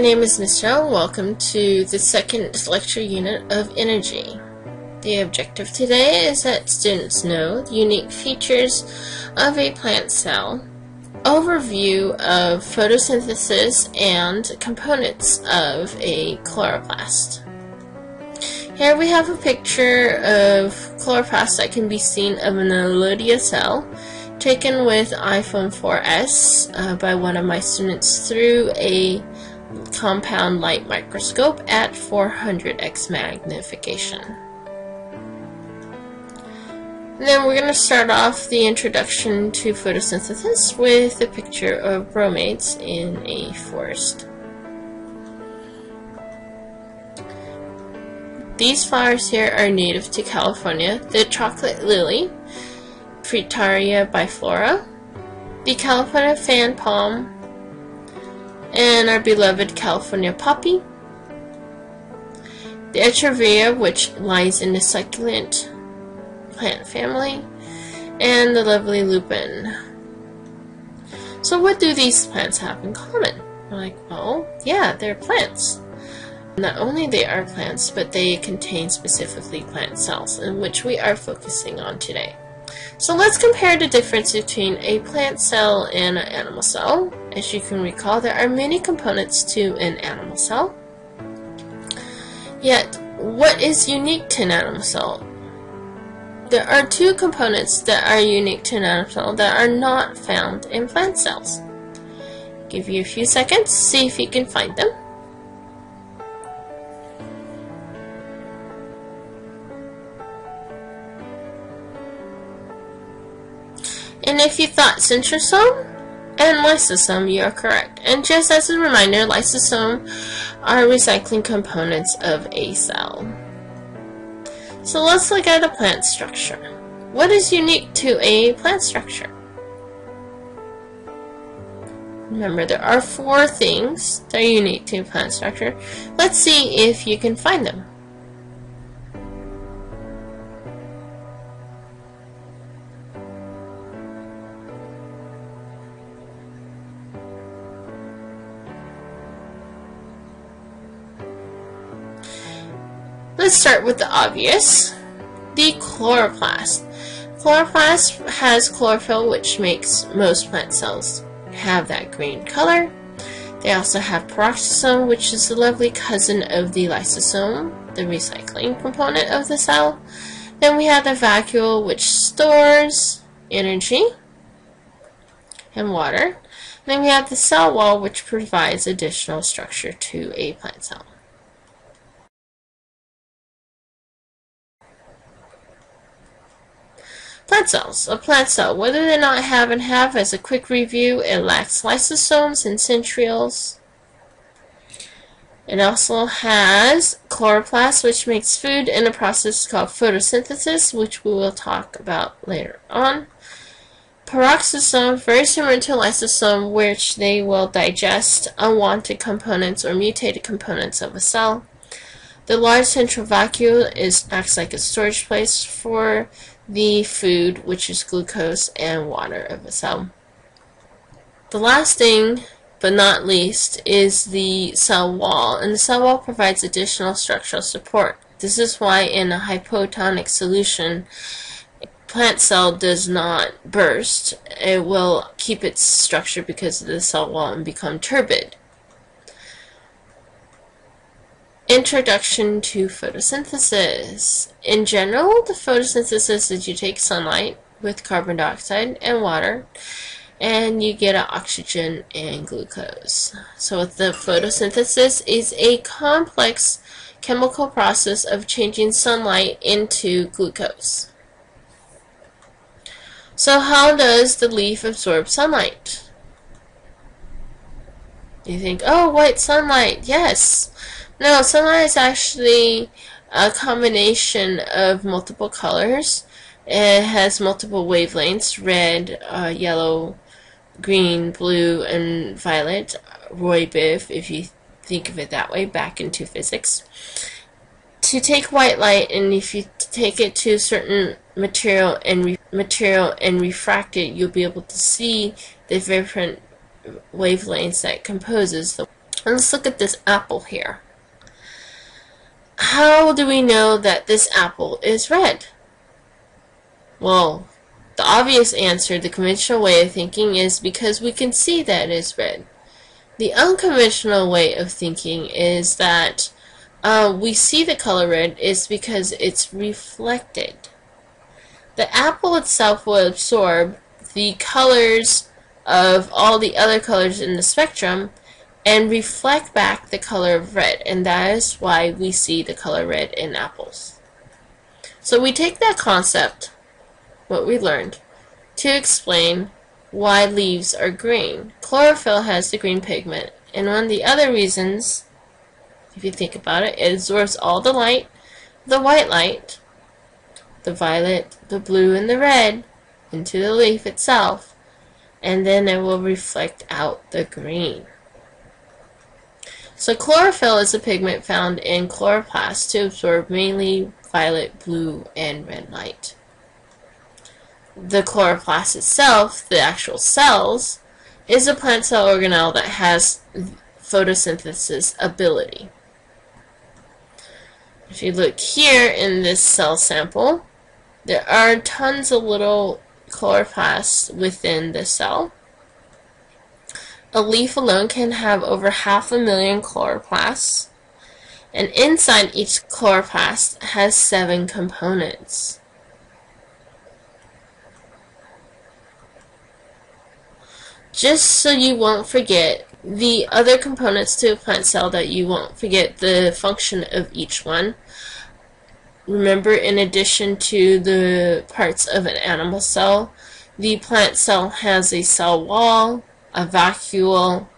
name is Michelle. Welcome to the second lecture unit of energy. The objective today is that students know the unique features of a plant cell, overview of photosynthesis and components of a chloroplast. Here we have a picture of chloroplast that can be seen of an Elodea cell taken with iPhone 4S uh, by one of my students through a compound light microscope at 400x magnification. And then we're going to start off the introduction to photosynthesis with a picture of bromates in a forest. These flowers here are native to California. The chocolate lily, Fritillaria biflora, the California fan palm, and our beloved California poppy, the Echeveria, which lies in the succulent plant family, and the lovely lupin. So what do these plants have in common? Like, well, yeah, they're plants. Not only they are plants, but they contain specifically plant cells, in which we are focusing on today. So let's compare the difference between a plant cell and an animal cell. As you can recall, there are many components to an animal cell. Yet, what is unique to an animal cell? There are two components that are unique to an animal cell that are not found in plant cells. Give you a few seconds, see if you can find them. And if you thought centrosome and lysosome, you are correct. And just as a reminder, lysosome are recycling components of a cell. So let's look at a plant structure. What is unique to a plant structure? Remember, there are four things that are unique to plant structure. Let's see if you can find them. Let's start with the obvious. The chloroplast. Chloroplast has chlorophyll which makes most plant cells have that green color. They also have peroxisome which is the lovely cousin of the lysosome, the recycling component of the cell. Then we have the vacuole which stores energy and water. Then we have the cell wall which provides additional structure to a plant cell. Plant cells. A plant cell, whether they not have and have, as a quick review, it lacks lysosomes and centrioles. It also has chloroplast, which makes food in a process called photosynthesis, which we will talk about later on. Peroxisome, very similar to lysosome, which they will digest unwanted components or mutated components of a cell. The large central vacuole is acts like a storage place for the food, which is glucose and water of a cell. The last thing, but not least, is the cell wall, and the cell wall provides additional structural support. This is why in a hypotonic solution, a plant cell does not burst. It will keep its structure because of the cell wall and become turgid. Introduction to photosynthesis. In general, the photosynthesis is you take sunlight with carbon dioxide and water and you get oxygen and glucose. So the photosynthesis is a complex chemical process of changing sunlight into glucose. So how does the leaf absorb sunlight? You think, oh, white sunlight, yes. No, sunlight is actually a combination of multiple colors. It has multiple wavelengths, red, uh, yellow, green, blue, and violet. Roy Biv, if you think of it that way, back into physics. To take white light, and if you take it to a certain material and material and refract it, you'll be able to see the different wavelengths that composes the let's look at this apple here. How do we know that this apple is red? Well, the obvious answer, the conventional way of thinking, is because we can see that it is red. The unconventional way of thinking is that uh, we see the color red is because it's reflected. The apple itself will absorb the colors of all the other colors in the spectrum and reflect back the color of red, and that is why we see the color red in apples. So we take that concept, what we learned, to explain why leaves are green. Chlorophyll has the green pigment, and one of the other reasons, if you think about it, it absorbs all the light, the white light, the violet, the blue, and the red into the leaf itself, and then it will reflect out the green. So chlorophyll is a pigment found in chloroplasts to absorb mainly violet, blue, and red light. The chloroplast itself, the actual cells, is a plant cell organelle that has photosynthesis ability. If you look here in this cell sample, there are tons of little chloroplasts within the cell. A leaf alone can have over half a million chloroplasts, and inside each chloroplast has seven components. Just so you won't forget the other components to a plant cell that you won't forget the function of each one, Remember, in addition to the parts of an animal cell, the plant cell has a cell wall, a vacuole,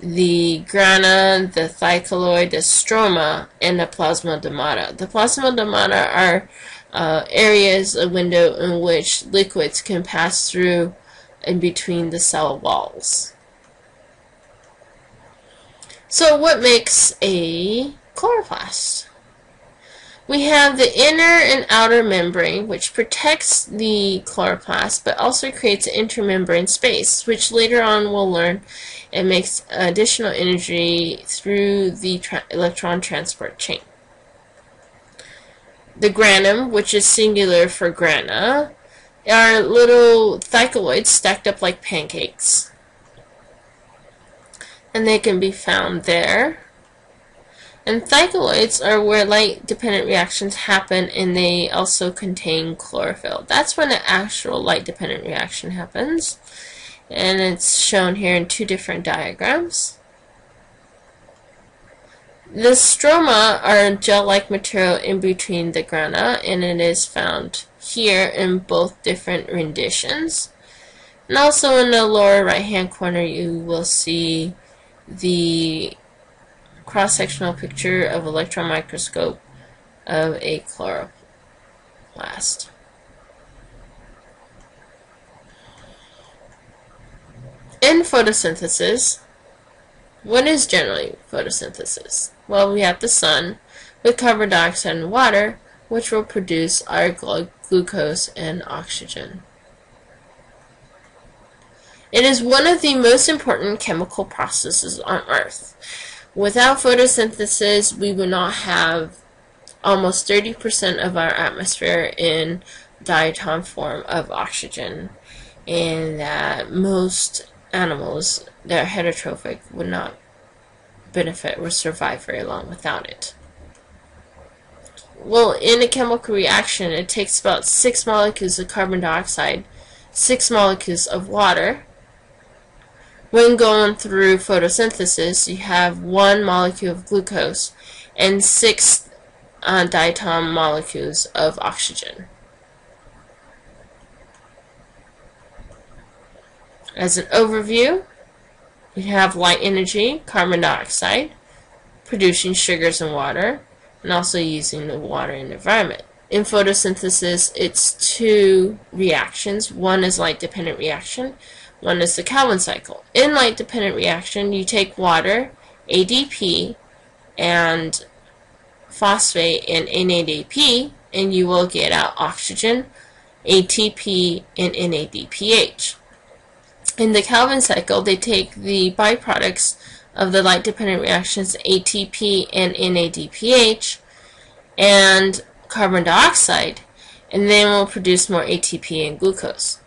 the grana, the thylakoid, the stroma, and the plasmodesmata. The plasmodesmata are uh, areas, a window in which liquids can pass through in between the cell walls. So what makes a chloroplast? We have the inner and outer membrane, which protects the chloroplast, but also creates an intermembrane space, which later on we'll learn it makes additional energy through the tra electron transport chain. The granum, which is singular for grana, are little thylakoids stacked up like pancakes. And they can be found there. And thylakoids are where light-dependent reactions happen and they also contain chlorophyll. That's when an actual light-dependent reaction happens. And it's shown here in two different diagrams. The stroma are a gel-like material in between the grana and it is found here in both different renditions. And also in the lower right hand corner you will see the cross-sectional picture of electron microscope of a chloroplast. In photosynthesis, what is generally photosynthesis? Well, we have the sun with carbon dioxide and water, which will produce our glu glucose and oxygen. It is one of the most important chemical processes on Earth. Without photosynthesis, we would not have almost 30% of our atmosphere in diatom form of oxygen, and that most animals that are heterotrophic would not benefit or survive very long without it. Well, in a chemical reaction, it takes about six molecules of carbon dioxide, six molecules of water, when going through photosynthesis, you have one molecule of glucose and six uh, diatom molecules of oxygen. As an overview, we have light energy, carbon dioxide, producing sugars and water, and also using the water in the environment. In photosynthesis, it's two reactions. One is light-dependent reaction, one is the Calvin cycle. In light-dependent reaction, you take water, ADP, and phosphate and NADP, and you will get out oxygen, ATP, and NADPH. In the Calvin cycle, they take the byproducts of the light-dependent reactions ATP and NADPH and carbon dioxide, and then we'll produce more ATP and glucose.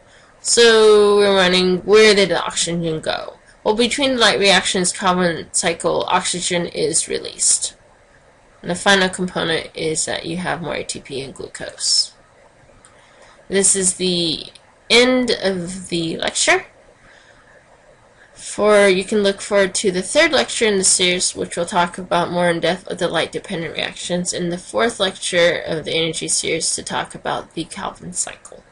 So we're running, where did the oxygen go? Well, between the light reactions Calvin cycle, oxygen is released. And the final component is that you have more ATP and glucose. This is the end of the lecture. For you can look forward to the third lecture in the series, which will talk about more in depth of the light-dependent reactions, and the fourth lecture of the energy series to talk about the Calvin cycle.